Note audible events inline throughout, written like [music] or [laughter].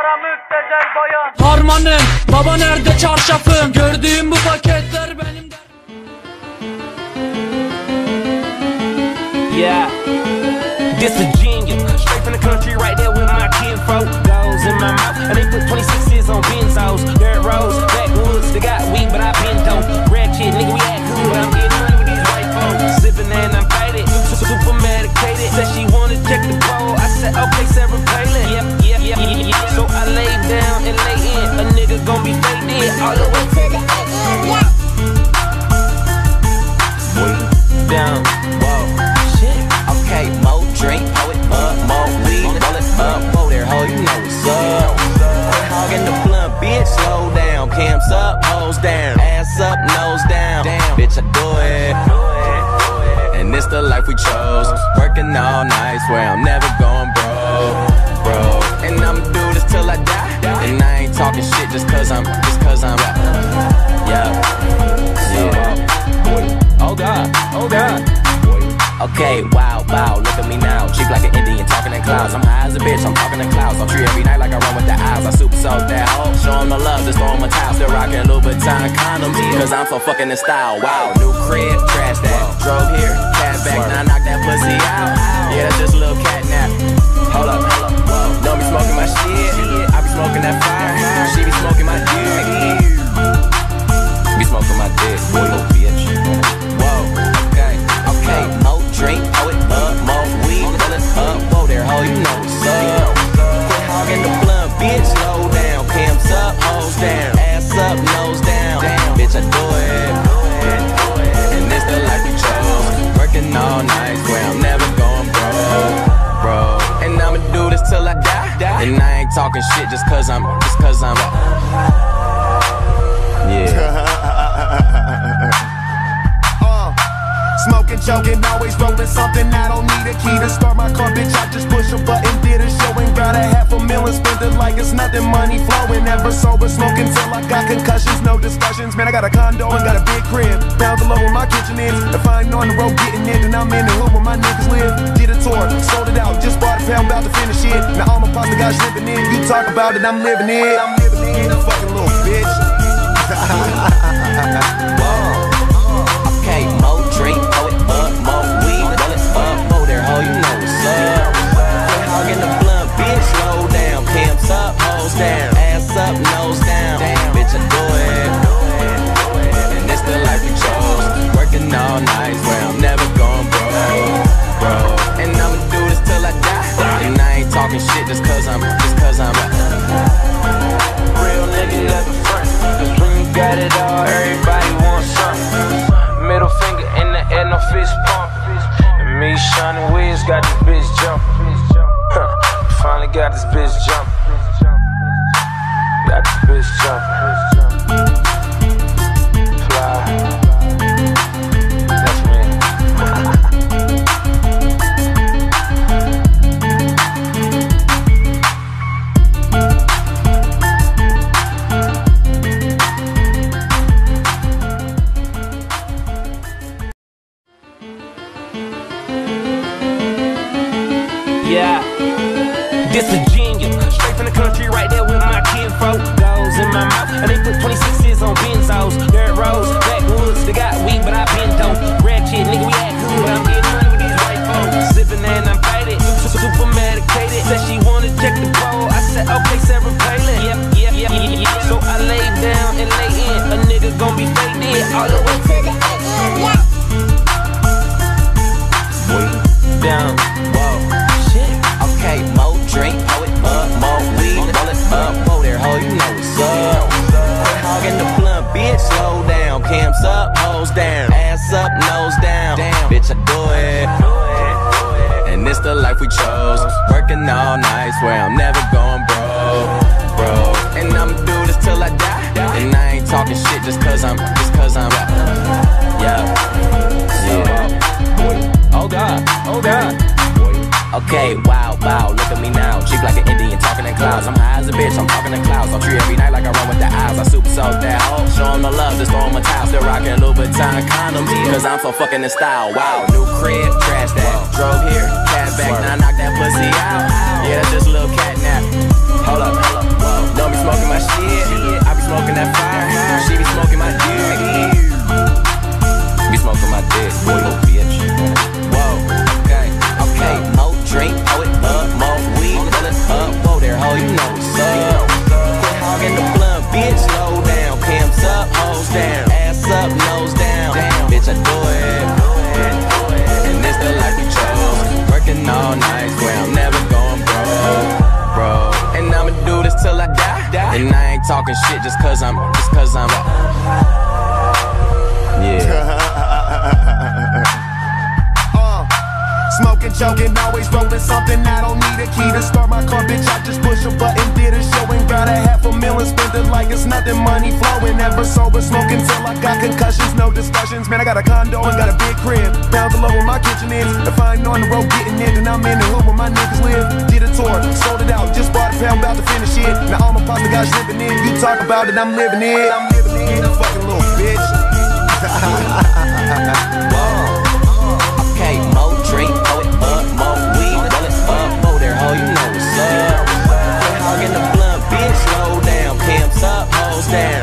Kara müptezel bayan Harmanım baba nerede çarşafım Gördüğüm bu paketler benim de Yeah. This a genius. Straight from the country, right there with my kinfolk. Goes in my mouth. And they put 26s on benzos. Dirt roads, backwoods. They got weed, but I been dope. Ratchet, nigga, we act cool, but I'm getting money with these white folks. Sipping and I'm faded. Super medicated. Said she wanna check the bowl. I said, okay, Sarah Palin. Yep, working all night, swear I'm never going broke, bro. And I'ma do this till I die, and I ain't talking shit just cause I'm, just cause I'm, yeah, yeah. Oh God. Oh God. Okay, wow, wow, look at me now. Cheap like an Indian, talking in clouds. I'm high as a bitch, I'm talking in clouds. I'm tree every night like I run with the eyes. I super soak that hoe. Show 'em the love, just throw 'em a towel. Still rocking Louboutin condoms, cause I'm so fucking in style. Wow, new crib, trash that. Drove here, back, now knock that pussy out. Yeah, that's just a little cat nap. Hold up, hold up, whoa. Don't be smoking my shit. I be smoking that fire. She be smoking my dick. Joking, always rolling something. I don't need a key to start my car, bitch. I just push a button, did a show and got a half a million. Spend it like it's nothing, money flowing. Never sober, smoking till I got concussions, no discussions. Man, I got a condo and got a big crib. Down below where my kitchen is. If I ain't on the road getting it, then I'm in the hood where my niggas live. Did a tour, sold it out, just bought a pound, about to finish it. Now all my pasta got shrimping in. You talk about it, I'm living it. I'm living it, fucking little bitch. [laughs] Me, Shawnee Wiz, got this bitch jumping. Huh. [laughs] Finally got this bitch jumping. Got this bitch jumping. Yeah. This a genius. Straight from the country, right there with my kinfolk. Goes in my mouth. And they put 26s on benzos. Dirt roads, backwoods. They got weed, but I been dope. Ratchet, nigga, we act cool, but I'm getting money with these white folks. Sipping and I'm faded. Super medicated. Said she wanna check the bowl. I said, okay, Sarah Palin. Yep, yep, yep, yep, yep. So I lay down and lay in. A nigga gon' be faded all the way to the end. Yeah. Way down. Chose, working all night, swear I'm never going broke, bro. And I'ma do this till I die, and I ain't talking shit just cause I'm, Okay, wow, wow, look at me now. Cheap like an Indian, talking in clouds. I'm high as a bitch, I'm talking in clouds. I'm tree every night like I run with the eyes. I super soak that hoe. Show them the love, just throw them a They're rocking Louboutin condoms, cause I'm so fucking in style. Wow, new crib, trash that. Drove here, cat back, now knock that pussy out. Yeah, that's just a little cat nap. Hold up, hold up, whoa. Don't be smoking my shit. I be smoking that fire. She be smoking my dick. Be smoking my dick, boy, little bitch. oh, you know what's up. Quit hogging the blunt, bitch, slow down. Pimps up, hoes down, ass up, nose down. Bitch, I do it. And it's the life you chose. Working all night, where I'm never going broke, bro. And I'ma do this till I die. And I ain't talking shit just cause I'm, just cause I'm. Choking, always rolling something. I don't need a key to start my car, bitch. I just push a button, did a show and got a half a million. Spend it like it's nothing, money flowing. Never sober, smoking till I got concussions. No discussions, man. I got a condo and got a big crib. Down below where my kitchen is. If I ain't on the road getting in, then I'm in the hood where my niggas live. Did a tour, sold it out, just bought a pound, about to finish it. Now all my pasta got living in. You talk about it, I'm living it. I'm living it. Fucking little bitch. [laughs] Okay, up,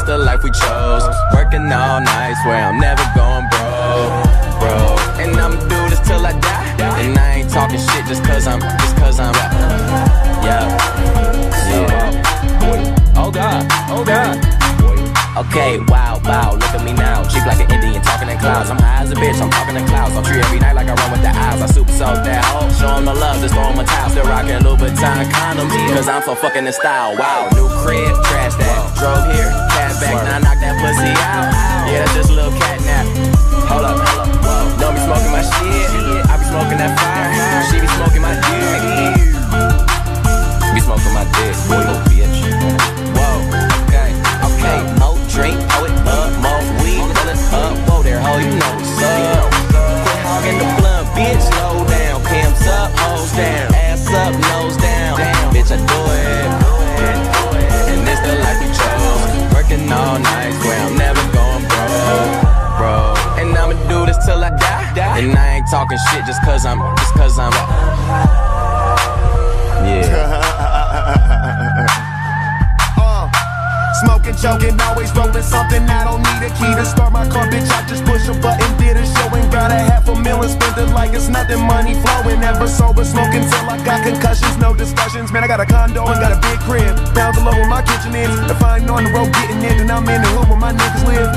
It's the life we chose, working all night, swear I'm never going broke, bro. And I'ma do this till I die, and I ain't talking shit just cause I'm, just cause I'm, yeah, yeah. Oh God, oh God. Okay, wow, wow, look at me now. Cheap like an Indian, talking in clouds. I'm high as a bitch, I'm talking in clouds. I'm tree every night like I run with the eyes. I super soak that hoe. Show 'em the love, just throw 'em a towel. Still rocking Louboutin condoms, cause I'm so fucking in style. Wow, new crib, trash that. Drove here, out. Yeah, that's just a little cat nap. Hold up, hold up. Don't be smoking my shit. I be smoking that fire. She be smoking my dick. Be smoking my dick, talking shit just cause I'm, just cause I'm. Yeah. [laughs] Uh, Smoking, choking, always rolling something. I don't need a key to start my car, bitch. I just push a button, did a show and got a half a million. Spend it like it's nothing, money flowing. Never sober, smoking till I got concussions. No discussions, man. I got a condo and got a big crib. Down below where my kitchen is. If I ain't on the road getting in, then I'm in the hood where my niggas live.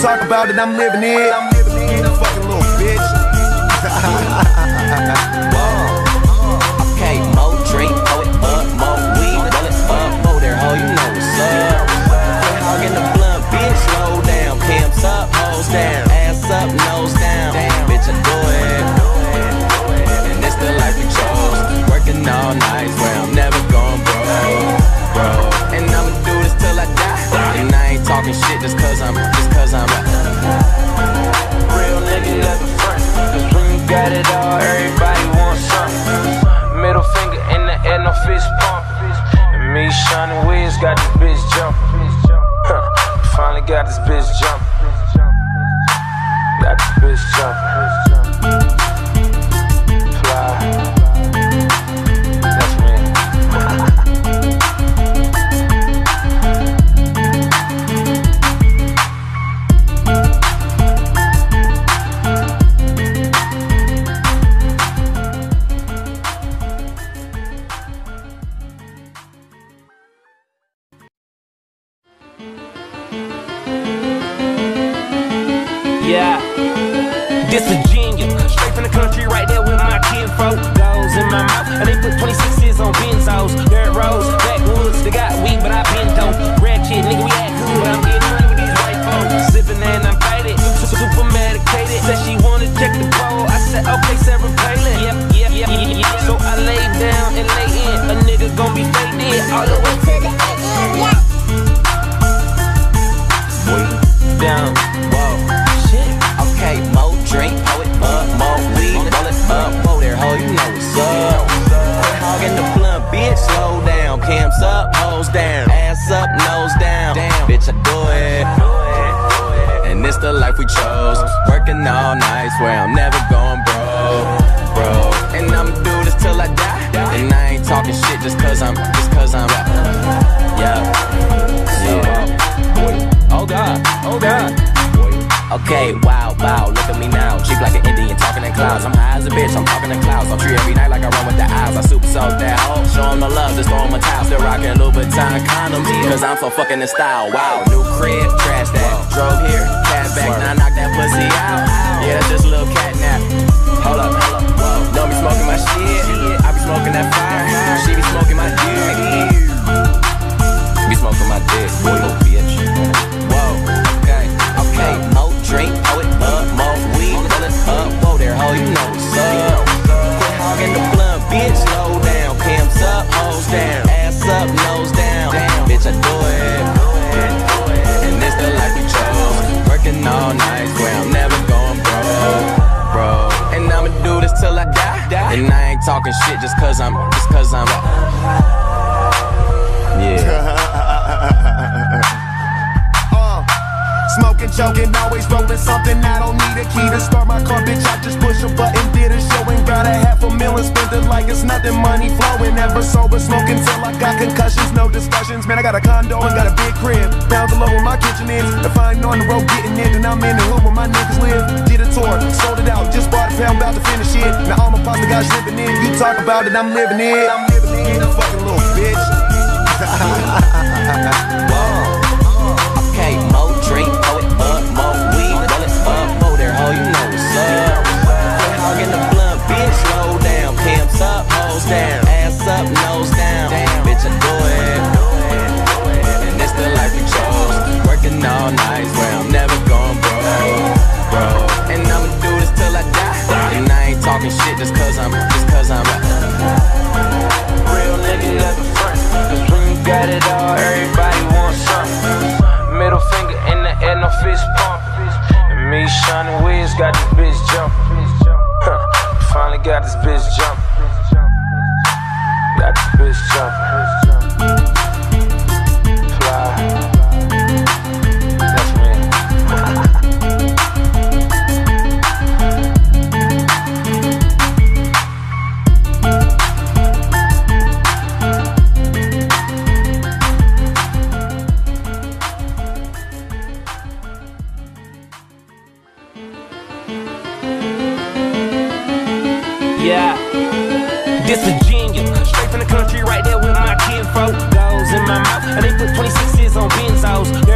Talk about it, I'm living it. I'm living it. Fucking little bitch. [laughs] talking shit just cause I'm, just cause I'm. Real nigga never front. Cause when you got it all, everybody wants something. Middle finger in the air, no fist pump. And me, Shawnee Wiz, got this bitch jumping. Huh. Finally got this bitch jumping. All night, swear I'm never going broke, bro. And I'ma do this till I die. And I ain't talking shit just cause I'm, just cause I'm, yeah, yeah. Oh God, oh God. Okay, wow, wow, look at me now. Cheap like an Indian, talking in clouds. I'm high as a bitch, I'm talking in clouds. I'm tree every night like I run with the eyes. I super soak that hoe. Show 'em the love, just throw 'em a towel. Still rocking Louboutin condoms, cause I'm so fucking in style. Wow, new crib, trash that. Drove here, cat back, now knock that pussy out. Yeah, that's just a little cat nap. And I ain't talking shit just cause I'm, just cause I'm. Yeah. [laughs] Smoking, choking, always rolling something. I don't need a key to start my car, bitch. I just push a button, did a show and got a half a million. Spend it like it's nothing, money flowing. Never sober, smoking till I got concussions, no discussions. Man, I got a condo and got a big crib. Pounds below where my kitchen is. If I on the road getting in, then I'm in the hood where my niggas live. Did a tour, sold it out, just bought a pound, about to finish it. Now all my pasta guys living in. You talk about it, I'm living it. I'm living it, fucking little bitch. [laughs] just cause I'm, just cause I'm. Real nigga never front. Cause when you got it all, everybody wants something. Middle finger in the air, no fist pump. And me, Shawnee Wiz, got this and they put 26s on benzos.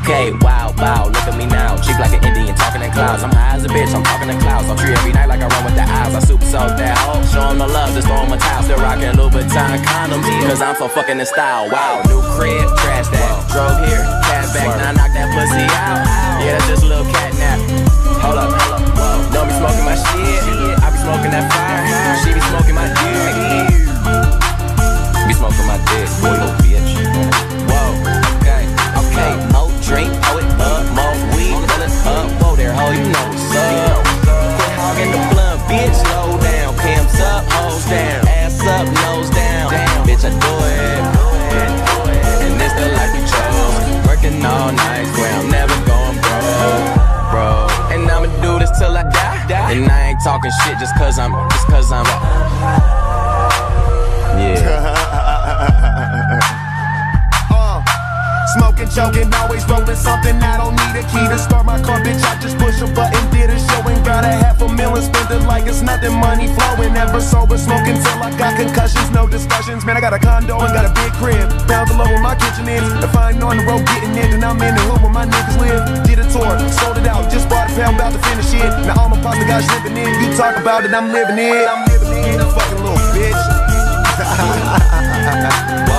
Okay, wow, wow, look at me now. Cheap like an Indian, talking in clouds. I'm high as a bitch, I'm talking in clouds. I'm tree every night like I run with the eyes. I super soak that hoe. Show my love, just throw them a towel. Still rocking Louboutin condoms, cause I'm so fucking in style. Wow, new crib, trash that. Drove here, cat back, now knock that pussy out. Yeah, that's just a little cat nap. Hold up, hold up, whoa. Don't be smoking my shit. I be smoking that fire. She be smoking my dick. Be smoking my dick, boy. Talking shit just cause I'm, just cause I'm. Yeah. [laughs] Uh, Smoking, joking, always rolling something. I don't need a key to start my car, bitch. I just push a button, did a show and got a half a million. Spend it like it's nothing, money flowing. Never sober, smoking till I got concussions, no discussions. Man, I got a condo and got a big crib. Pounds alone where my kitchen is. If I ain't on the road getting it, then I'm in the hood where my niggas live. Did a tour, sold it out, just bought a pound, about to finish it. Now all my pasta got living in. You talk about it, I'm living it. I'm living it. Fucking little bitch. [laughs]